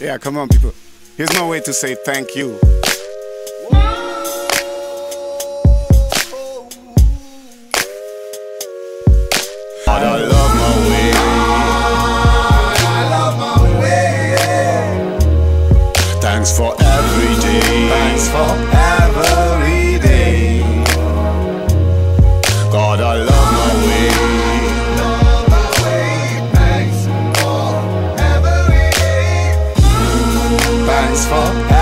Yeah, come on, people. Here's my way to say thank you. I love my way. I love my way. Thanks for every day. Thanks for every day. God, I love my hands for